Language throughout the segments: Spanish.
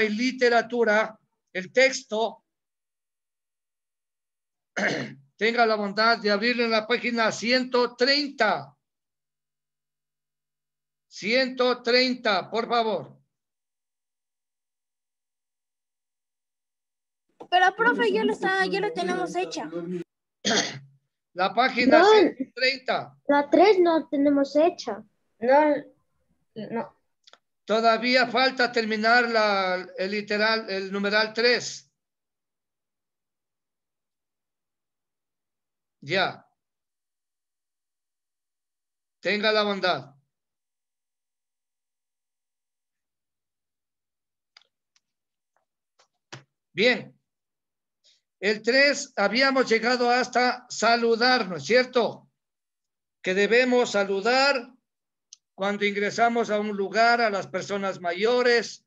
y literatura, el texto, tenga la bondad de abrirlo en la página 130. 130, por favor. Pero, profe, ya lo, está, ya lo tenemos hecha. La página No. 130. La 3 no tenemos hecha. No, no. Todavía falta terminar la, el literal, el numeral 3. Ya. Tenga la bondad. Bien. El 3 habíamos llegado hasta saludarnos, ¿cierto? Que debemos saludar cuando ingresamos a un lugar a las personas mayores,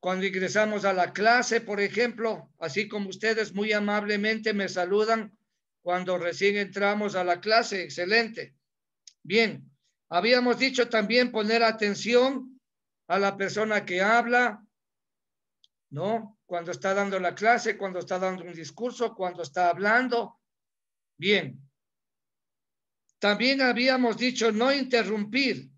cuando ingresamos a la clase, por ejemplo, así como ustedes muy amablemente me saludan cuando recién entramos a la clase. Excelente. Bien, habíamos dicho también poner atención a la persona que habla, ¿no? Cuando está dando la clase, cuando está dando un discurso, cuando está hablando. Bien. También habíamos dicho no interrumpir.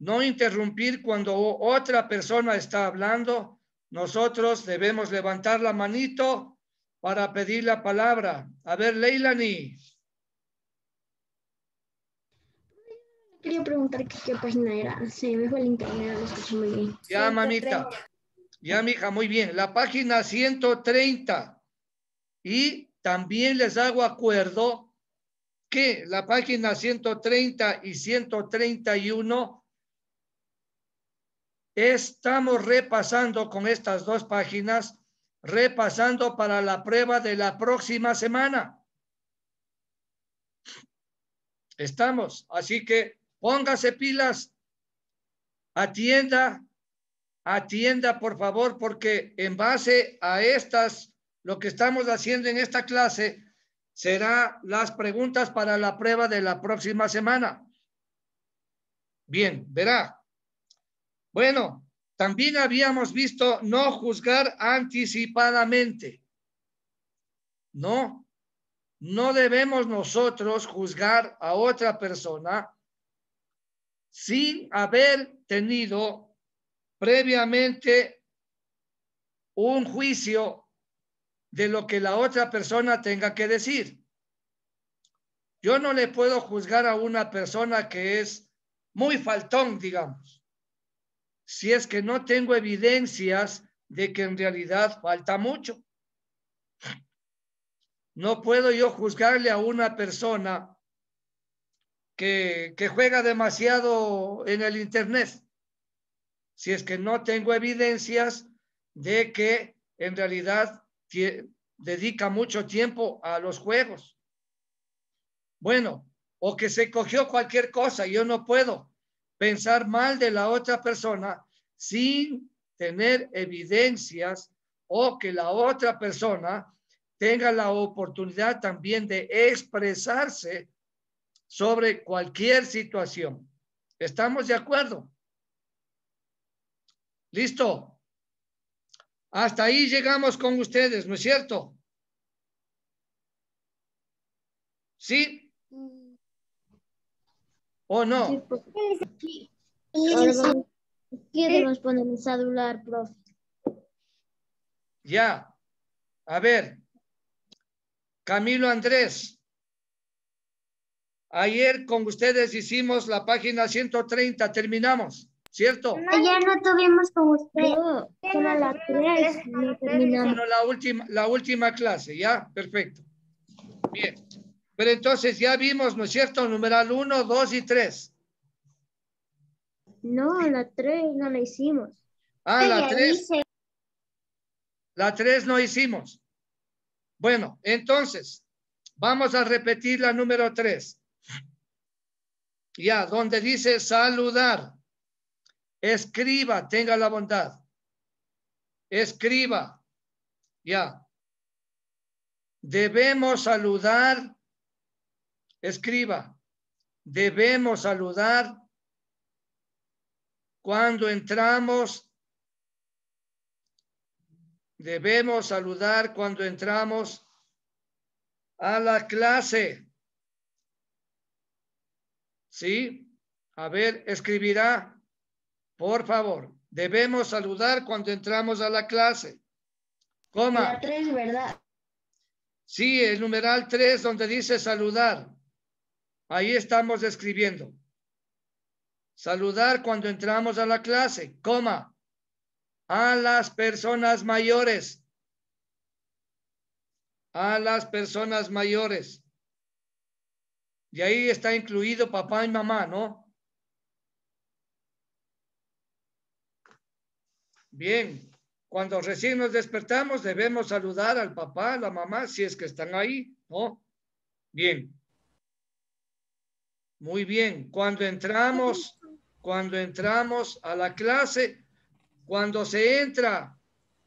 No interrumpir cuando otra persona está hablando. Nosotros debemos levantar la manito para pedir la palabra. A ver, Leilani. Quería preguntar qué, qué página era. Se me fue el internet, lo escuché muy bien. Ya, mamita. Ya, mija, muy bien. La página 130. Y también les hago acuerdo que la página 130 y 131 estamos repasando con estas dos páginas, repasando para la prueba de la próxima semana. Estamos, así que póngase pilas, atienda, atienda por favor, porque en base a estas, lo que estamos haciendo en esta clase, será las preguntas para la prueba de la próxima semana. Bien, verá. Bueno, también habíamos visto no juzgar anticipadamente. No, no debemos nosotros juzgar a otra persona sin haber tenido previamente un juicio de lo que la otra persona tenga que decir. Yo no le puedo juzgar a una persona que es muy faltón, digamos, si es que no tengo evidencias de que en realidad falta mucho. No puedo yo juzgarle a una persona que, que juega demasiado en el Internet, si es que no tengo evidencias de que en realidad dedica mucho tiempo a los juegos. Bueno, o que se cogió cualquier cosa, yo no puedo pensar mal de la otra persona sin tener evidencias o que la otra persona tenga la oportunidad también de expresarse sobre cualquier situación. ¿Estamos de acuerdo? ¿Listo? Hasta ahí llegamos con ustedes, ¿no es cierto? ¿Sí? ¿O no? Sí, pues. ¿Qué debemos poner el celular, profe? Ya. A ver. Camilo Andrés. Ayer con ustedes hicimos la página 130, terminamos, ¿cierto? Ya no tuvimos con usted. No, solo la 3 no terminamos. Bueno, la última, la última clase, ¿ya? Perfecto. Bien. Pero entonces ya vimos, ¿no es cierto? Numeral 1, 2 y 3. No, la 3 no la hicimos. Ah, la 3. La 3 no hicimos. Bueno, entonces, vamos a repetir la número 3. Ya, donde dice saludar. Escriba, tenga la bondad. Escriba. Ya. Debemos saludar. Escriba. Debemos saludar cuando entramos debemos saludar cuando entramos a la clase. ¿Sí? A ver, escribirá, por favor. Debemos saludar cuando entramos a la clase. Coma. La 3, ¿verdad? Sí, el numeral 3 donde dice saludar. Ahí estamos escribiendo. Saludar cuando entramos a la clase, coma, a las personas mayores. A las personas mayores. Y ahí está incluido papá y mamá, ¿no? Bien, cuando recién nos despertamos debemos saludar al papá, a la mamá, si es que están ahí, ¿no? Bien. Muy bien. Cuando entramos, cuando entramos a la clase, cuando se entra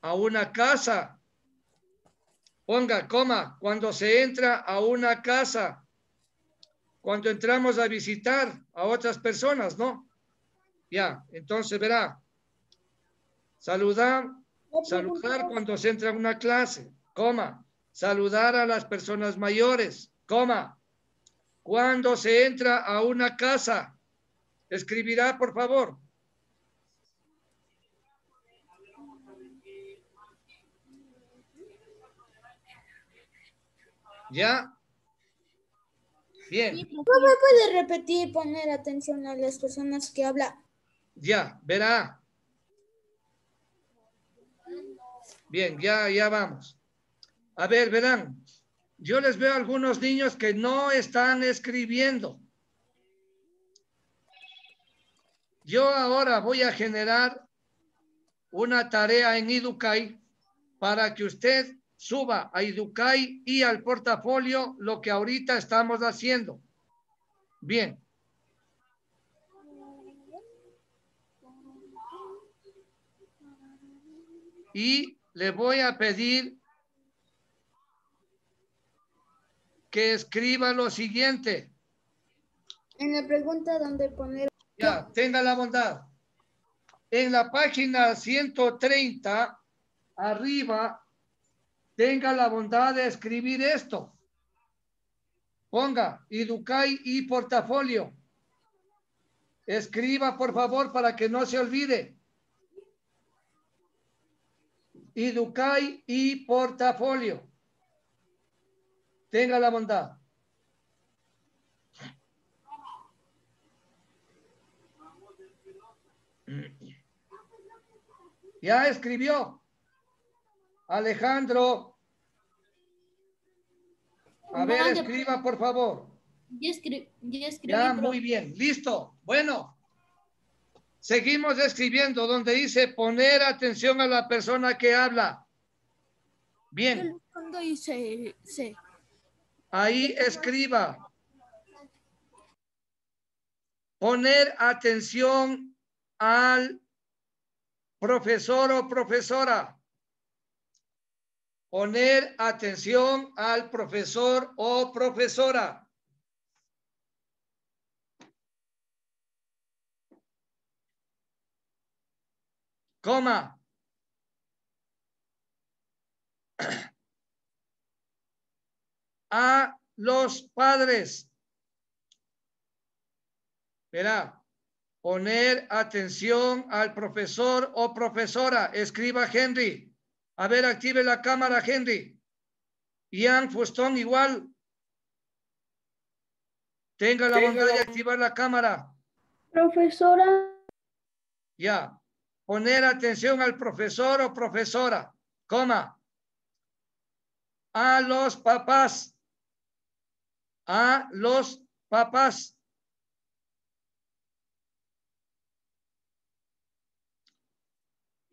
a una casa, ponga, coma, cuando se entra a una casa, cuando entramos a visitar a otras personas, ¿no? Ya, entonces verá, saludar, saludar cuando se entra a una clase, coma, saludar a las personas mayores, coma, cuando se entra a una casa, escribirá, por favor. ¿Ya? Bien. ¿Cómo puede repetir, poner atención a las personas que habla? Ya, verá. Bien, ya, ya vamos. A ver, verán. Yo les veo algunos niños que no están escribiendo. Yo ahora voy a generar una tarea en Educay para que usted suba a Educay y al portafolio lo que ahorita estamos haciendo. Bien. Y le voy a pedir que escriba lo siguiente. En la pregunta donde poner... Ya, tenga la bondad. En la página 130, arriba, tenga la bondad de escribir esto. Ponga Educay y portafolio. Escriba, por favor, para que no se olvide. Educay y portafolio. Tenga la bondad. Ya escribió. Alejandro. A ver, escriba, por favor. Ya, ya escribí. Ya, muy bien. Listo. Bueno. Seguimos escribiendo donde dice poner atención a la persona que habla. Bien. Cuando dice sí. Ahí escriba. Poner atención al profesor o profesora. Poner atención al profesor o profesora. Coma. a los padres. Verá, poner atención al profesor o profesora. Escriba Henry. A ver, active la cámara, Henry. Ian Fustón igual. Tenga la bondad de activar la cámara. Profesora, Ya. Poner atención al profesor o profesora. Coma. A los papás. A los papás.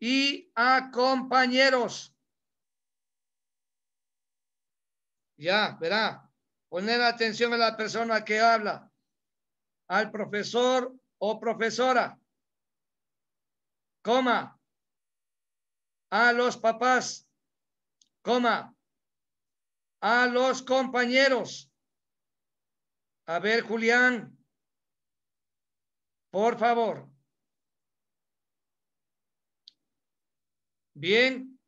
Y a compañeros. Ya, verá. Poner atención a la persona que habla. Al profesor o profesora coma, a los papás, coma, a los compañeros. A ver, Julián, por favor. Bien.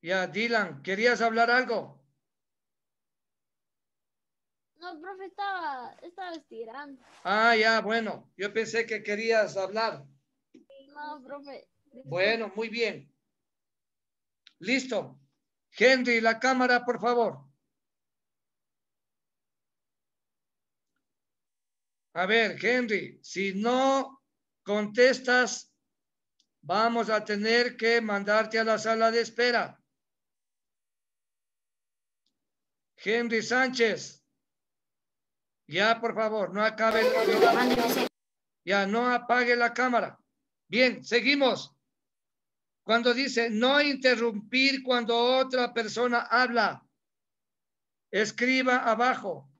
Ya, Dylan, ¿querías hablar algo? No, profe, estaba, estaba estirando. Ah, ya, bueno, yo pensé que querías hablar. No, profe. Bueno, muy bien. Listo. Henry, la cámara, por favor. A ver, Henry, si no contestas, vamos a tener que mandarte a la sala de espera. Henry Sánchez. Ya, por favor, no acabe. Ya, no apague la cámara. Bien, seguimos. Cuando dice no interrumpir cuando otra persona habla, escriba abajo.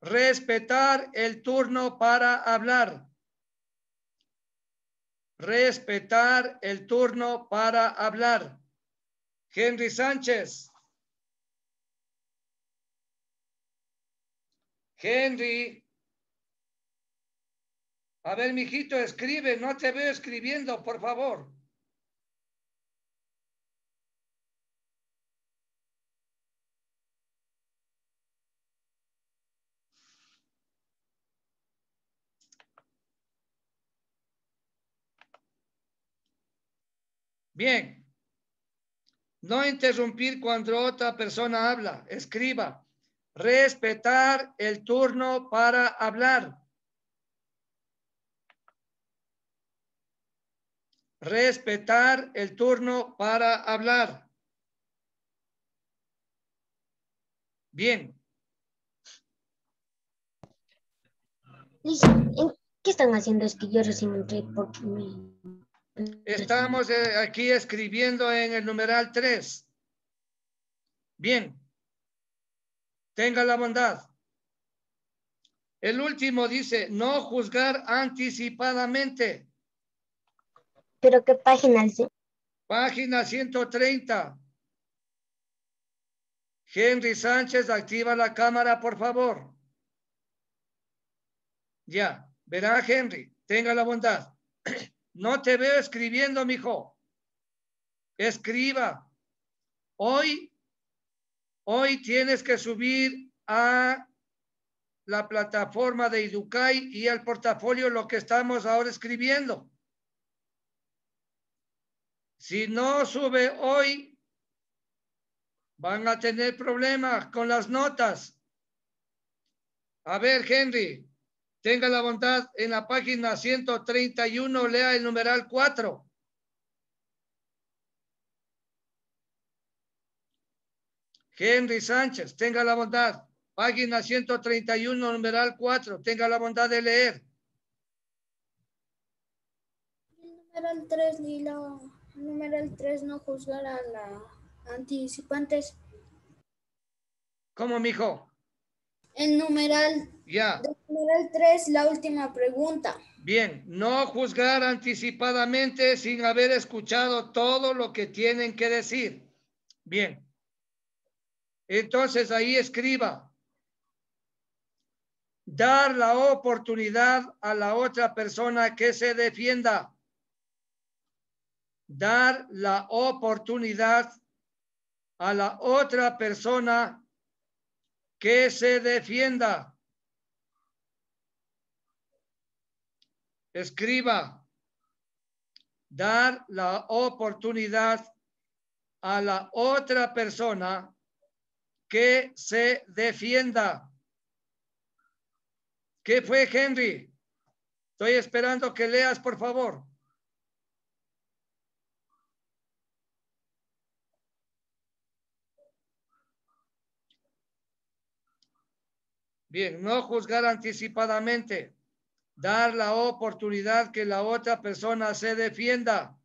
Respetar el turno para hablar. Respetar el turno para hablar. Henry Sánchez. Henry. A ver, mijito, escribe. No te veo escribiendo, por favor. Bien. No interrumpir cuando otra persona habla. Escriba. Respetar el turno para hablar. Respetar el turno para hablar. Bien. Listo. ¿En ¿Qué están haciendo? Es que yo recién entré porque me... Estamos eh, aquí escribiendo en el numeral 3. Bien. Tenga la bondad. El último dice, no juzgar anticipadamente. ¿Pero qué página es? Página 130. Henry Sánchez, activa la cámara, por favor. Ya, verá Henry, tenga la bondad. No te veo escribiendo, mijo. Escriba. Hoy, hoy tienes que subir a la plataforma de Iducay y al portafolio lo que estamos ahora escribiendo. Si no sube hoy, van a tener problemas con las notas. A ver, Henry, tenga la bondad en la página 131, lea el numeral 4. Henry Sánchez, tenga la bondad. Página 131, numeral 4. Tenga la bondad de leer. El numeral 3, Lila. El numeral 3, no juzgar a la anticipantes. ¿Cómo, mijo? El numeral, Ya. del numeral 3, la última pregunta. Bien, no juzgar anticipadamente sin haber escuchado todo lo que tienen que decir. Bien. Entonces ahí escriba. Dar la oportunidad a la otra persona que se defienda. Dar la oportunidad a la otra persona que se defienda. Escriba. Dar la oportunidad a la otra persona que se defienda. ¿Qué fue, Henry? Estoy esperando que leas, por favor. Bien, no juzgar anticipadamente. Dar la oportunidad que la otra persona se defienda.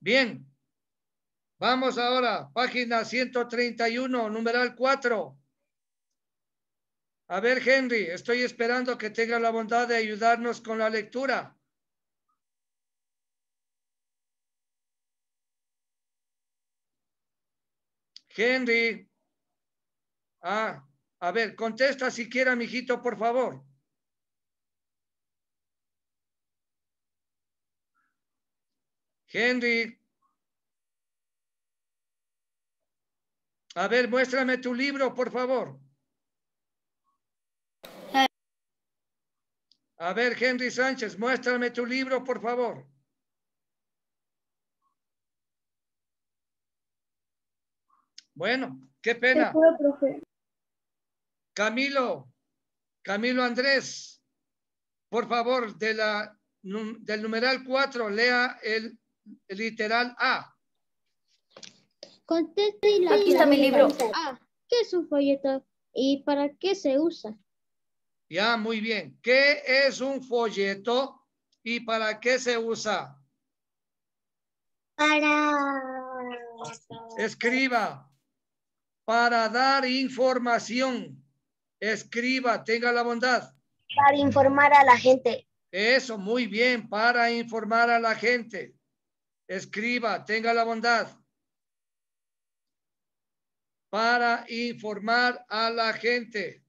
Bien. Vamos ahora, página 131, numeral 4. A ver, Henry, estoy esperando que tenga la bondad de ayudarnos con la lectura. Henry. Ah, a ver, contesta siquiera, mijito, por favor. Henry. A ver, muéstrame tu libro, por favor. A ver, Henry Sánchez, muéstrame tu libro, por favor. Bueno, qué pena. Camilo, Camilo Andrés, por favor, de la, del numeral 4, lea el, el literal A. Conteste y la Aquí está mi libro. A. ¿Qué es un folleto y para qué se usa? Ya, muy bien. ¿Qué es un folleto y para qué se usa? Para... Escriba. Para dar información. Escriba, tenga la bondad. Para informar a la gente. Eso, muy bien, para informar a la gente. Escriba, tenga la bondad. Para informar a la gente.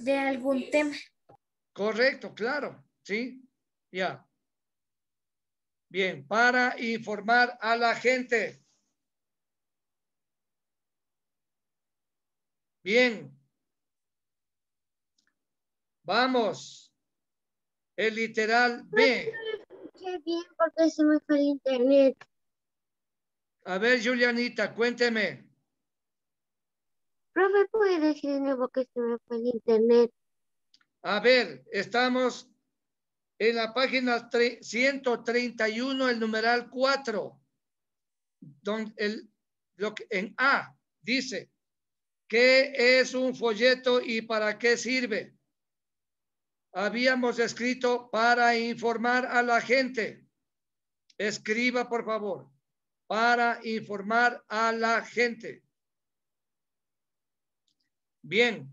De algún tema. Correcto, claro, sí, ya. Bien, para informar a la gente. Bien. Vamos. El literal B. Bien, porque se me fue el internet. A ver, Julianita, cuénteme. ¿Puede el internet? A ver, estamos en la página tre- 131, el numeral 4, donde el, lo que, en A dice, ¿qué es un folleto y para qué sirve? Habíamos escrito para informar a la gente. Escriba, por favor, para informar a la gente. Bien.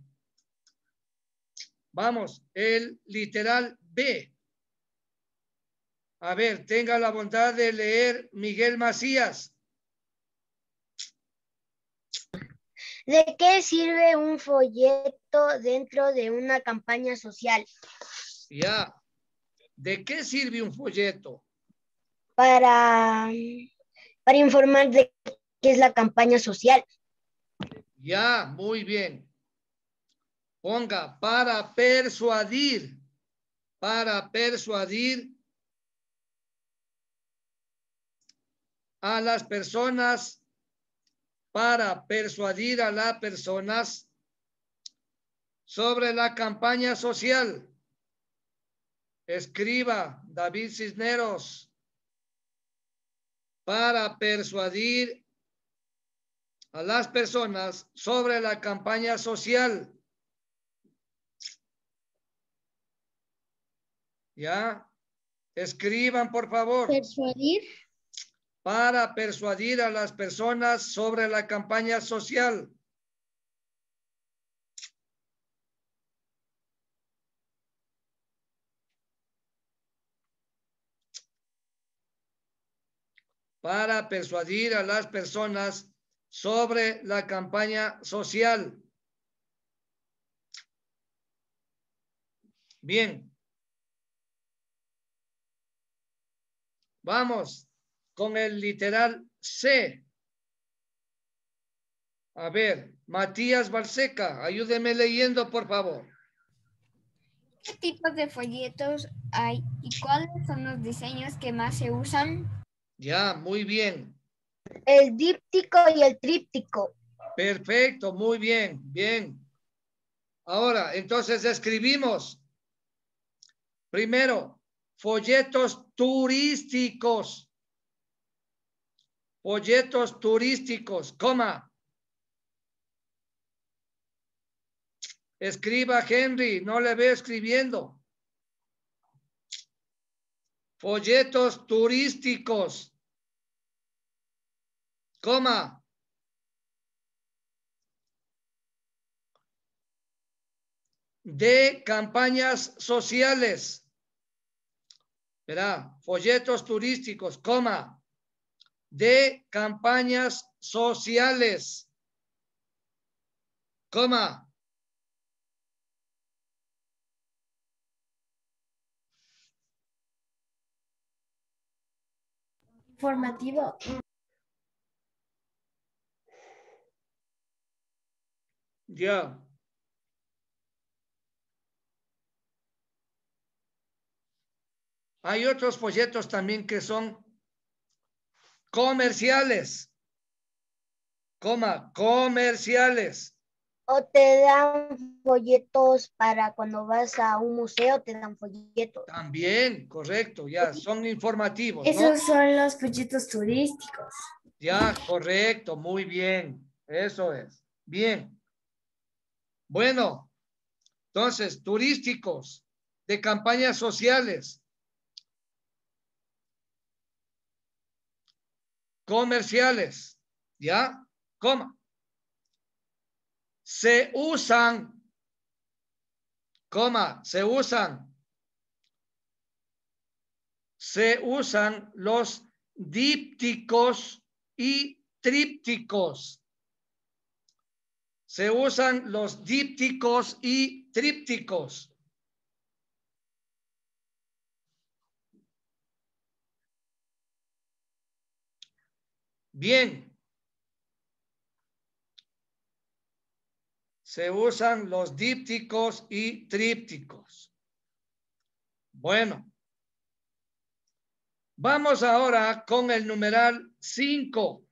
Vamos, el literal B. A ver, tenga la bondad de leer Miguel Macías. ¿De qué sirve un folleto dentro de una campaña social? Ya. ¿De qué sirve un folleto? Para, para informar de qué es la campaña social. Ya, muy bien. Ponga para persuadir, para persuadir a las personas, para persuadir a las personas sobre la campaña social. Escriba David Cisneros para persuadir a las personas sobre la campaña social. ¿Ya? Escriban, por favor, Persuadir. para persuadir a las personas sobre la campaña social. Para persuadir a las personas sobre la campaña social. Bien. Vamos con el literal C. A ver, Matías Balseca, ayúdeme leyendo, por favor. ¿Qué tipos de folletos hay y cuáles son los diseños que más se usan? Ya, muy bien. El díptico y el tríptico. Perfecto, muy bien, bien. Ahora, entonces escribimos. Primero, folletos turísticos. Folletos turísticos, coma. Escriba Henry, no le veo escribiendo. Folletos turísticos. Coma. De campañas sociales. Verá, folletos turísticos, coma. De campañas sociales. Coma. informativo. Ya. Hay otros folletos también que son comerciales. Coma, comerciales. O te dan folletos para cuando vas a un museo, te dan folletos. También, correcto, ya, son informativos. ¿no? Esos son los folletos turísticos. Ya, correcto, muy bien. Eso es. Bien. Bueno, entonces, turísticos, de campañas sociales, comerciales, ¿ya? Coma. Se usan, coma, se usan, se usan los dípticos y trípticos. Se usan los dípticos y trípticos. Bien. Se usan los dípticos y trípticos. Bueno. Vamos ahora con el numeral 5.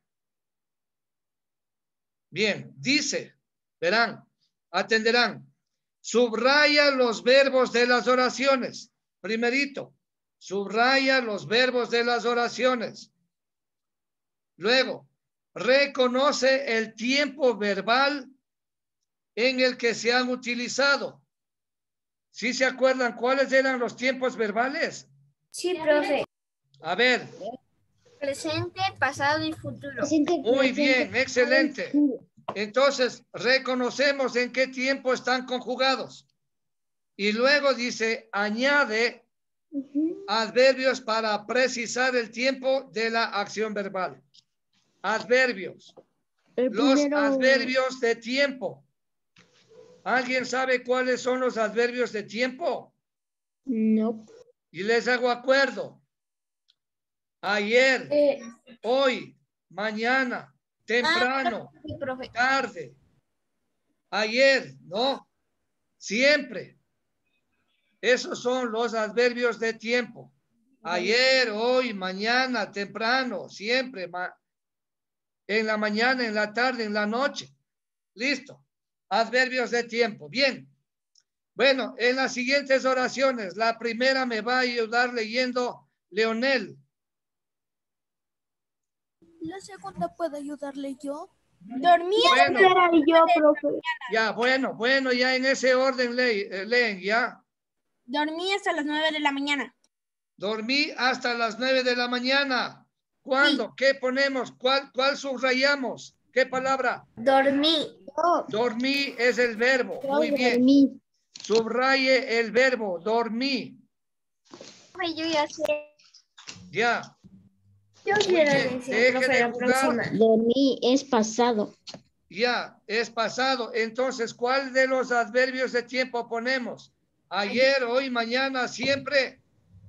Bien, dice, verán, atenderán, subraya los verbos de las oraciones. Primerito, subraya los verbos de las oraciones. Luego, reconoce el tiempo verbal en el que se han utilizado. ¿Sí se acuerdan cuáles eran los tiempos verbales? Sí, profe. A ver, Presente, pasado y futuro. Presente, muy presente, bien, excelente. Entonces, reconocemos en qué tiempo están conjugados. Y luego dice, añade adverbios para precisar el tiempo de la acción verbal. Adverbios. El Los primero- adverbios de tiempo. ¿Alguien sabe cuáles son los adverbios de tiempo? No. Y les hago acuerdo. Ayer, Eh, hoy, mañana, temprano, Sí, profe. tarde, ayer, ¿no? Siempre. Esos son los adverbios de tiempo. Ayer, hoy, mañana, temprano, siempre, ma- en la mañana, en la tarde, en la noche. Listo. Adverbios de tiempo. Bien. Bueno, en las siguientes oraciones, la primera me va a ayudar leyendo Leonel. La segunda puedo ayudarle yo. Dormía. Bueno, yo, profe. ya, bueno, bueno, ya en ese orden le- eh, leen, ya. Dormí hasta las nueve de la mañana. Dormí hasta las nueve de la mañana. ¿Cuándo? ¿Qué ponemos? ¿Cuál, cuál subrayamos? ¿Qué palabra? dormí. Yo, Dormí es el verbo. yo Muy bien. dormí. Subraye el verbo. Dormí. Profe, Yo ya sé. Ya. Yo quiero decir, de jugar. Dormí es pasado. Ya. Es pasado. Entonces, ¿cuál de los adverbios de tiempo ponemos? Ayer, hoy, mañana, siempre.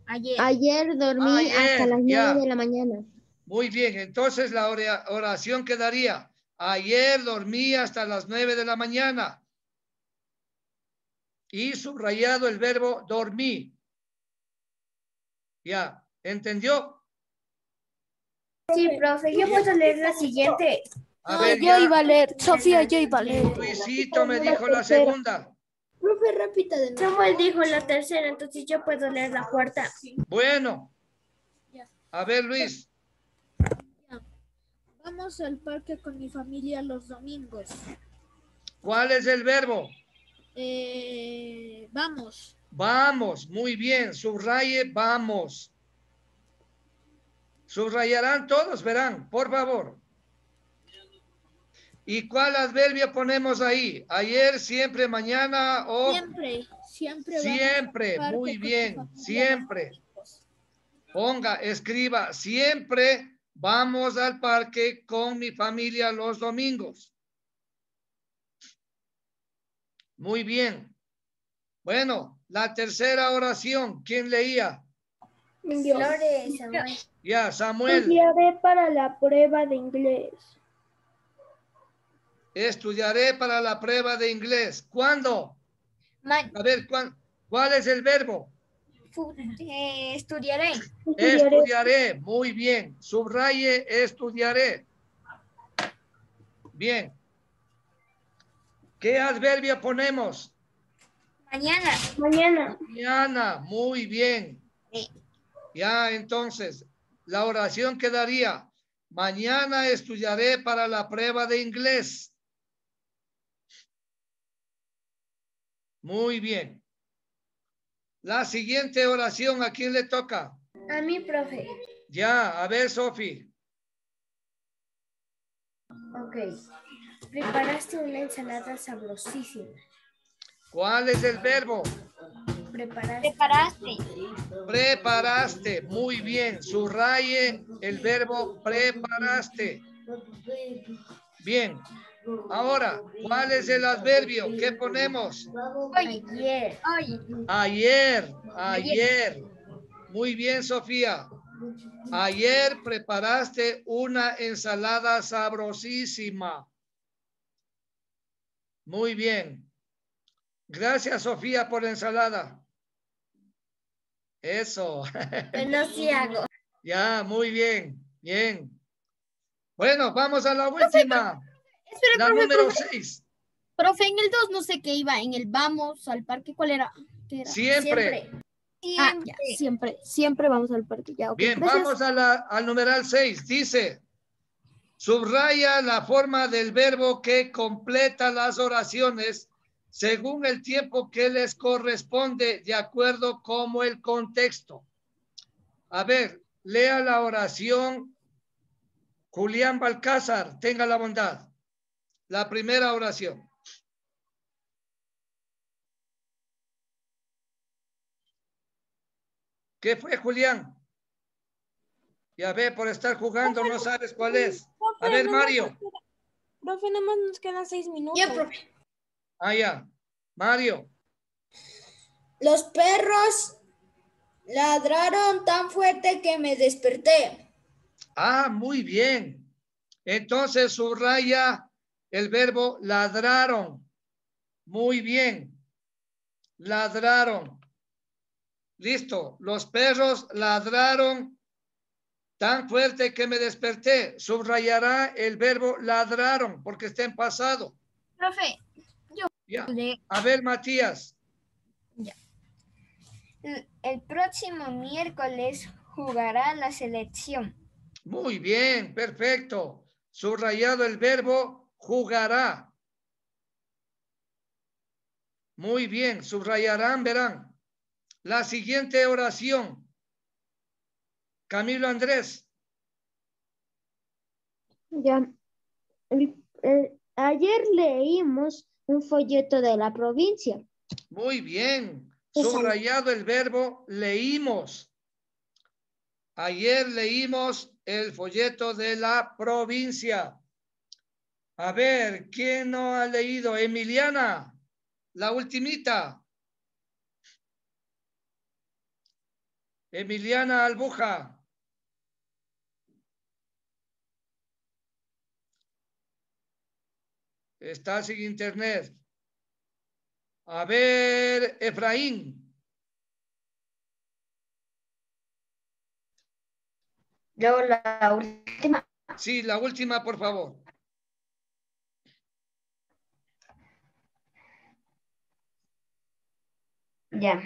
Ayer. Ayer dormí Ayer, hasta las nueve de la mañana. Muy bien. Entonces, la ora- oración quedaría. Ayer dormí hasta las nueve de la mañana. Y subrayado el verbo dormí. Ya. ¿Entendió? Sí, profe, yo puedo leer la siguiente. A No, ver, yo ya. iba a leer. Sofía, yo iba a leer. Luisito me dijo la segunda. Profe, repita de nuevo. Samuel dijo la tercera, entonces yo puedo leer la cuarta. Bueno. A ver, Luis. Vamos al parque con mi familia los domingos. ¿Cuál es el verbo? Eh, vamos. Vamos. Muy bien. Subraye, vamos. Subrayarán todos, verán, por favor. ¿Y cuál adverbio ponemos ahí? Ayer, siempre, mañana o Siempre, siempre siempre. Muy bien, siempre. Ponga, escriba, siempre vamos al parque con mi familia los domingos. Muy bien. Bueno, la tercera oración, ¿quién leía? Flores, Samuel. Ya, Samuel, Estudiaré para la prueba de inglés. estudiaré para la prueba de inglés. ¿Cuándo? Ma- A ver, ¿cuál, cuál es el verbo? Eh, estudiaré. Estudiaré. Estudiaré. Muy bien. Subraye, estudiaré. Bien. ¿Qué adverbio ponemos? Mañana. Mañana. Mañana. Muy bien. Sí. Ya, entonces, la oración quedaría. Mañana estudiaré para la prueba de inglés. Muy bien. La siguiente oración, ¿a quién le toca? A mí, profe. Ya, a ver, Sofi. Ok. Preparaste una ensalada sabrosísima. ¿Cuál es el verbo? Preparaste. Preparaste. Preparaste. Muy bien. Subraye el verbo preparaste. Bien. Ahora, ¿cuál es el adverbio? ¿Qué ponemos? Ayer. Ayer. Ayer. Muy bien, Sofía. Ayer preparaste una ensalada sabrosísima. Muy bien. Gracias, Sofía, por la ensalada. Eso. Bueno, sí hago. Ya, muy bien, bien. Bueno, vamos a la última, Espera, la profe, número profe, seis. profe, en el 2 no sé qué iba, en el vamos al parque, ¿cuál era? ¿Qué era? Siempre. Ah, ya, siempre, siempre vamos al parque, ya, Bien, gracias. vamos a la, al numeral 6. Dice, subraya la forma del verbo que completa las oraciones según el tiempo que les corresponde, de acuerdo como el contexto. A ver, lea la oración. Julián Balcázar, tenga la bondad. La primera oración. ¿Qué fue, Julián? Ya ve, por estar jugando no sabes cuál es. A ver, Mario. Profe, nada más nos quedan seis minutos. Ya, profe. Ah, ya. Mario. Los perros ladraron tan fuerte que me desperté. Ah, muy bien. Entonces subraya el verbo ladraron. Muy bien. Ladraron. Listo. Los perros ladraron tan fuerte que me desperté. Subrayará el verbo ladraron porque está en pasado. Profe, Ya. de- A ver, Matías. el próximo miércoles jugará la selección. Muy bien, perfecto. Subrayado el verbo jugará. Muy bien, subrayarán, verán. La siguiente oración. Camilo Andrés. Ya. El- el- ayer leímos un folleto de la provincia. Muy bien. Subrayado el verbo leímos. Ayer leímos el folleto de la provincia. A ver, ¿quién no ha leído? Emiliana, la ultimita. Emiliana Albuja. Está sin internet. A ver, Efraín. Luego la última. Sí, la última, por favor. Ya.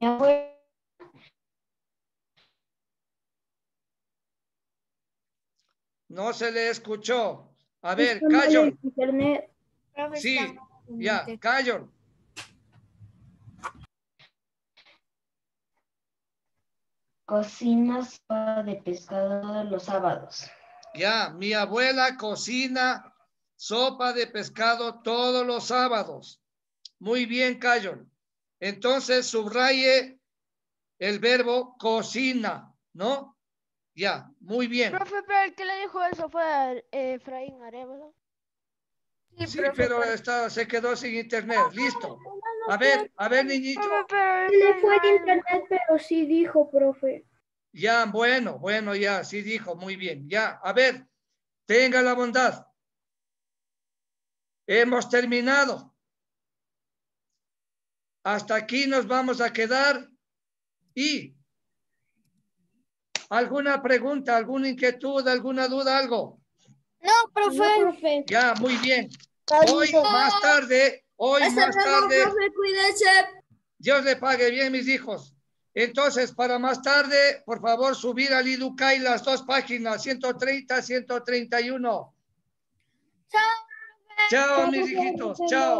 Mi abue- No se le escuchó. A ver, Está mal Cayo. el internet. Profe, Sí, ya, Cayo. Cocina sopa de pescado los sábados. Ya, mi abuela cocina sopa de pescado todos los sábados. Muy bien, Cayo. Entonces, subraye el verbo cocina, ¿no? Ya, muy bien. Profe, pero el que le dijo eso fue eh, Efraín Arevalo. Sí, pero está, se quedó sin internet. Listo. A ver, a ver, niñito. Profe, pero Se le fue el internet, pero sí dijo, profe. Ya, bueno, bueno, ya, sí dijo, muy bien. Ya, a ver, tenga la bondad. Hemos terminado. Hasta aquí nos vamos a quedar y alguna pregunta, alguna inquietud, alguna duda, algo. No, profe. Ya, muy bien. Hoy más tarde, hoy más tarde. Dios le pague bien, mis hijos. Entonces, para más tarde, por favor, subir al Iducay las dos páginas, 130, 131. Chao. Chao, mis hijitos. Chao.